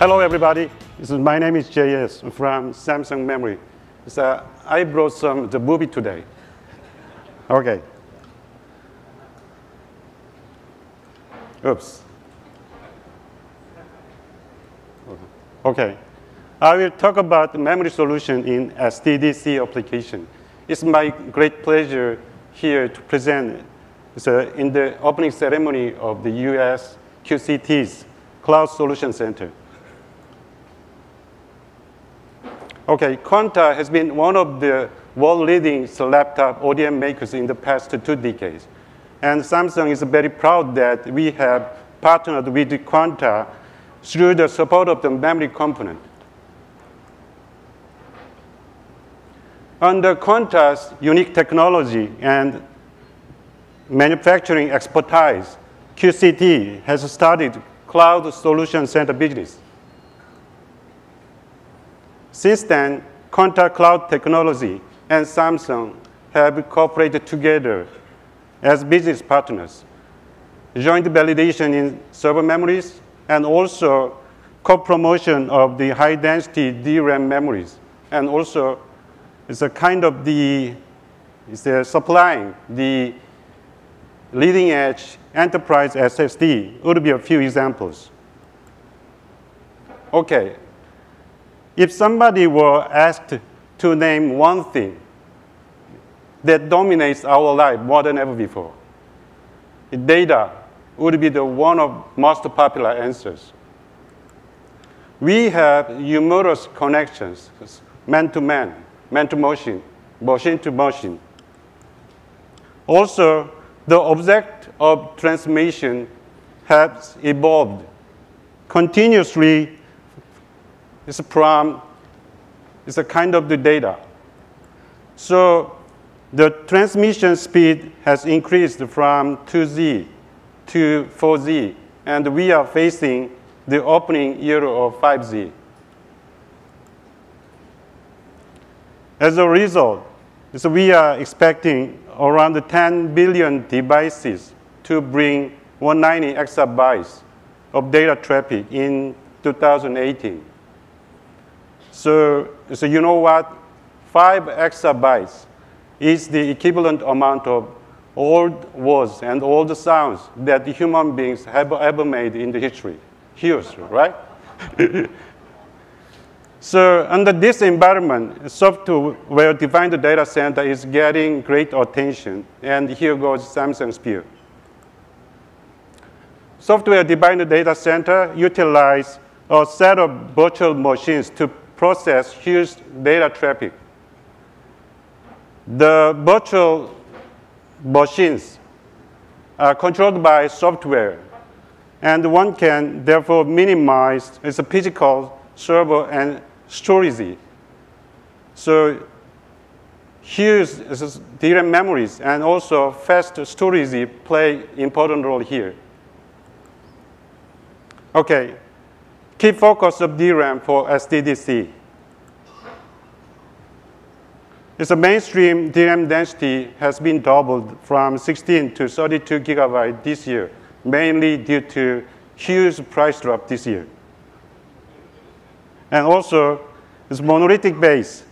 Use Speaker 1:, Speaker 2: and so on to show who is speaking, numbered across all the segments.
Speaker 1: Hello, everybody. Is, my name is JS from Samsung Memory. So I brought some the movie today. Okay. Oops. Okay. I will talk about the memory solution in SDDC application. It's my great pleasure here to present so in the opening ceremony of the US QCT's Cloud Solution Center. Okay, Quanta has been one of the world-leading laptop ODM makers in the past two decades. And Samsung is very proud that we have partnered with Quanta through the support of the memory component. Under Quanta's unique technology and manufacturing expertise, QCT has started Cloud Solution Center business. Since then, Quanta Cloud Technology and Samsung have cooperated together as business partners, joint validation in server memories, and also co-promotion of the high-density DRAM memories. And also, it's a kind of the, it's a supplying the leading-edge enterprise SSD would be a few examples. Okay, if somebody were asked to name one thing that dominates our life more than ever before, data would be the one of most popular answers. We have numerous connections, man-to-man, man-to-machine, machine-to-machine. Also, the object of transmission has evolved continuously it's from, it's a kind of the data. So the transmission speed has increased from 2G to 4G, and we are facing the opening era of 5G. As a result, so we are expecting around 10 billion devices to bring 190 exabytes of data traffic in 2018. So, so you know what? Five exabytes is the equivalent amount of all words and all the sounds that the human beings have ever made in the history. Huge, right? so under this environment, software-defined data center is getting great attention. And here goes Samsung's view. Software-defined data center utilize a set of virtual machines to process huge data traffic. The virtual machines are controlled by software, and one can therefore minimize its physical server and storage. So huge DRAM memories and also fast storage play important role here. Okay, Key focus of DRAM for SDDC. Its mainstream DRAM density has been doubled from 16 to 32 gigabyte this year, mainly due to huge price drop this year. And also, its monolithic base.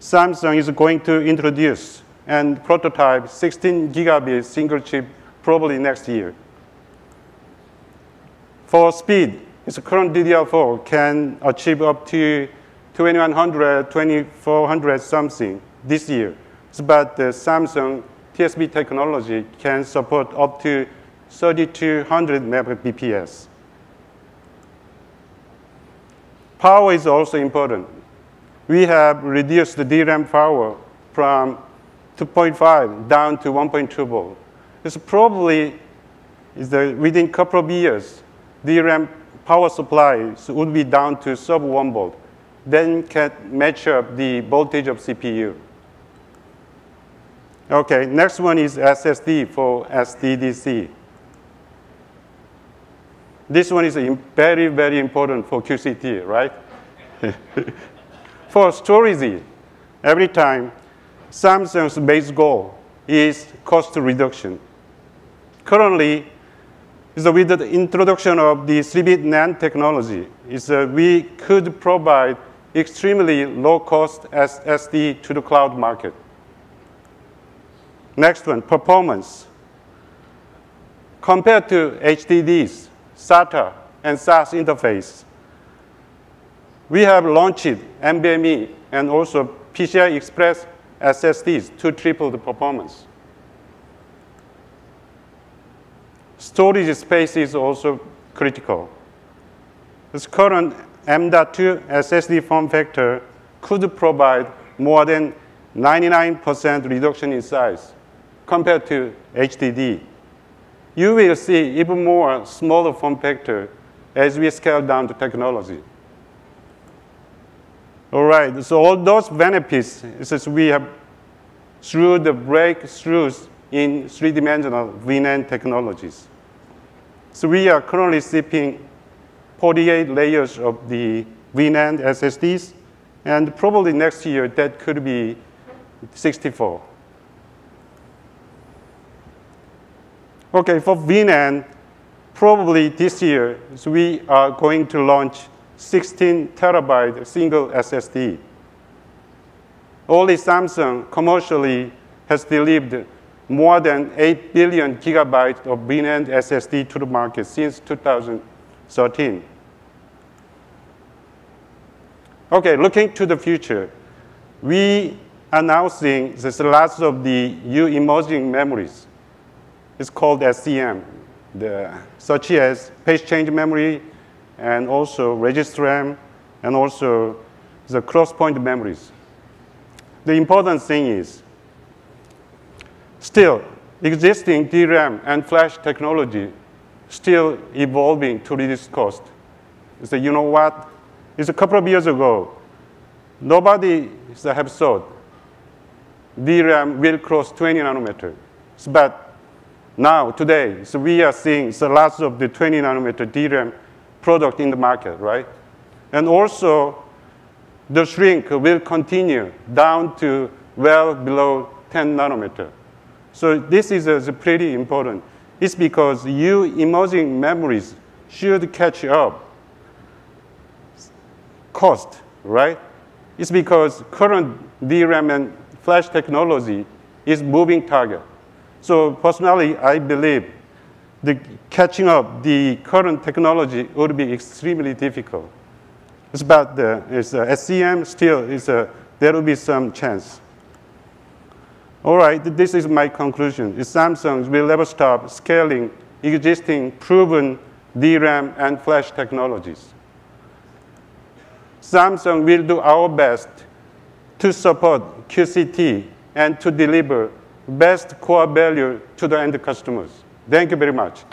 Speaker 1: Samsung is going to introduce and prototype 16 gigabit single chip probably next year. For speed, its current DDR4 can achieve up to 2100, 2400 something this year. But the Samsung TSV technology can support up to 3200 Mbps. Power is also important. We have reduced the DRAM power from 2.5 down to 1.2 volt. It's probably is the, within couple of years, DRAM power supply would be down to sub 1 volt. Then can match up the voltage of CPU. Okay, next one is SSD for SDDC. This one is very, very important for QCT, right? for storage, every time Samsung's base goal is cost reduction. Currently, is with the introduction of the 3-bit NAND technology, is we could provide extremely low-cost SSD to the cloud market. Next one, performance. Compared to HDDs, SATA, and SAS interface, we have launched NVMe and also PCI Express SSDs to triple the performance. Storage space is also critical. This current M.2 SSD form factor could provide more than 99% reduction in size compared to HDD. You will see even more smaller form factor as we scale down the technology. All right, so all those benefits is we have through the breakthroughs in three-dimensional VNAND technologies. So we are currently shipping 48 layers of the VNAND SSDs, and probably next year that could be 64. Okay, for VNAND, probably this year so we are going to launch 16 terabyte single SSD. Only Samsung commercially has delivered more than 8 billion gigabytes of VNAND SSD to the market since 2013. Okay, looking to the future, we are announcing the last of the new emerging memories. It's called SCM, the, such as phase change memory and also resistive RAM and also the cross-point memories. The important thing is still existing DRAM and flash technology still evolving to reduce cost. So you know what? It's a couple of years ago. Nobody have thought DRAM will cross 20 nanometer. But now, today, so we are seeing the last of the 20 nanometer DRAM product in the market, right? And also, the shrink will continue down to well below 10 nanometer. So this is uh, pretty important. It's because you emerging memories should catch up cost, right? It's because current DRAM and flash technology is moving target. So personally, I believe the catching up the current technology would be extremely difficult. It's about the it's, uh, SCM still is a, there will be some chance. All right, this is my conclusion. Samsung will never stop scaling existing proven DRAM and flash technologies. Samsung will do our best to support QCT and to deliver best core value to the end customers. Thank you very much.